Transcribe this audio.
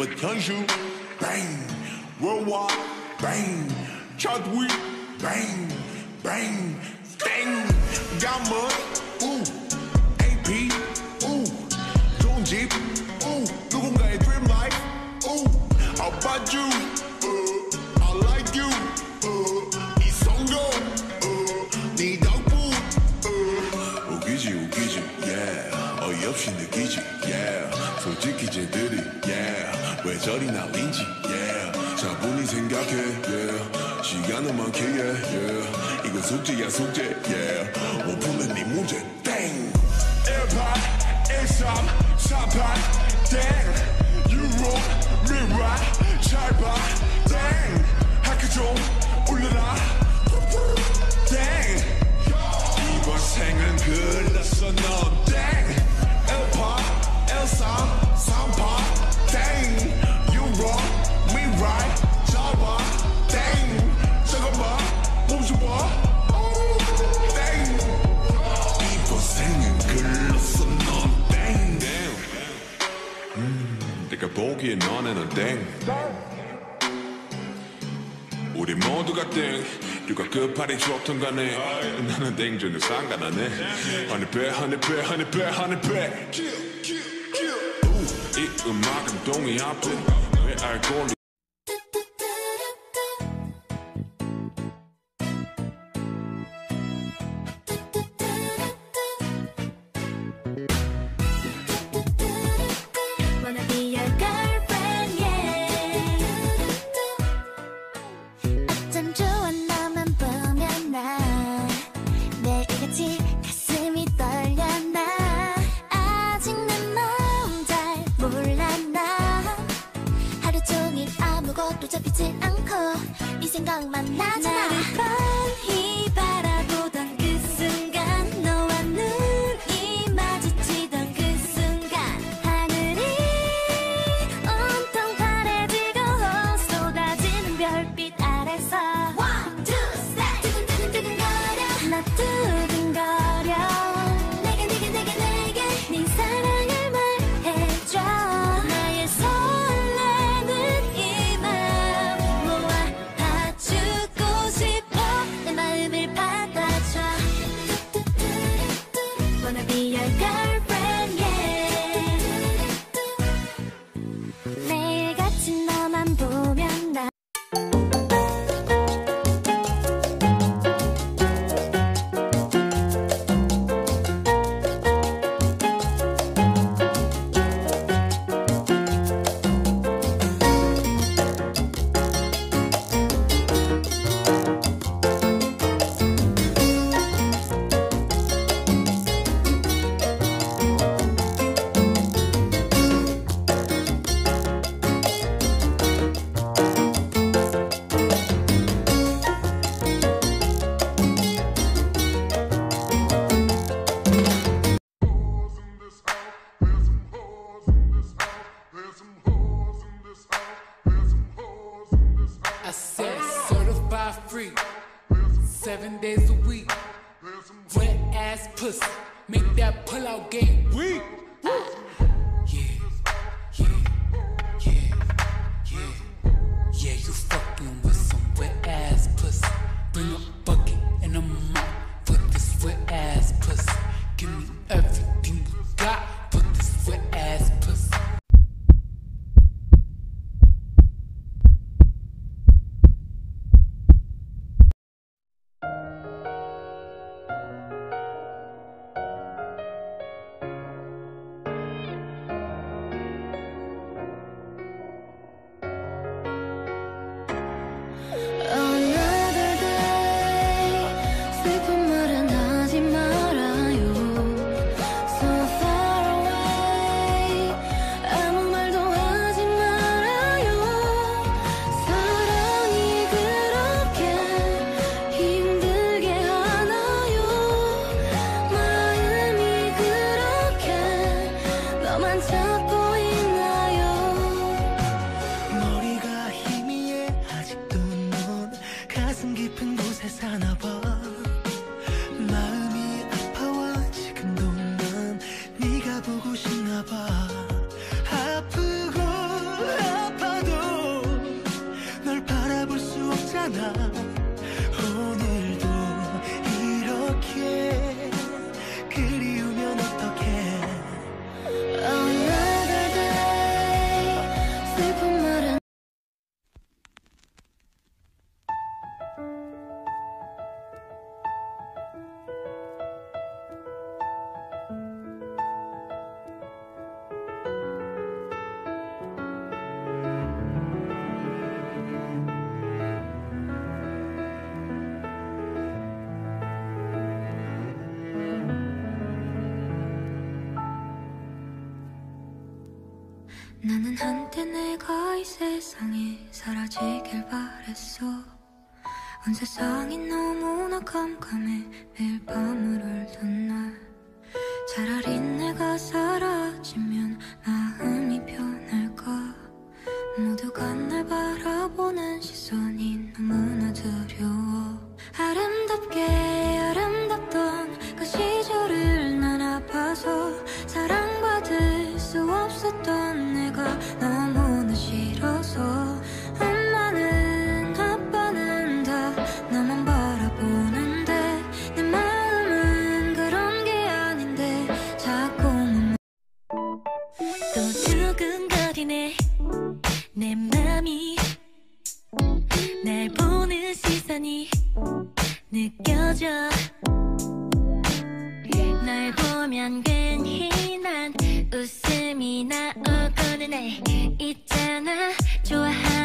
but Kanju, bang, worldwide, bang, Chadwick, bang, bang, bang, got mud, ooh, AP, ooh, Don't Jeep, ooh, 누군가의 dream life, ooh, how about you? 절이나 린지 yeah. 차분히 생각해 yeah. 시간은 많게 yeah. 이건 숙제야 숙제 yeah. 못 풀면 네 문제 땡 1판 1 3 4판 땡 유로 미라 찰판 땡 그러니까 내가 보기엔 너는 땡. 우리 모두가 땡. 누가 그 급하리 좋던 간에. 나는 땡주는 상관 안해 하늘 배 하늘 배 하늘 배 하늘 배이 음악은 동이 아픈 왜 알고 free. Seven days a week. Wet ass pussy. Make that pull out game weak. 随风 나는 한때 내가 이 세상에 사라지길 바랬어. 온 세상이 너무나 깜깜해 매일 밤을 울던 날. 차라리 내가 사라지면 마음 느껴져. 널 보면 괜히 난 웃음이 나오고는 해. 있잖아 좋아하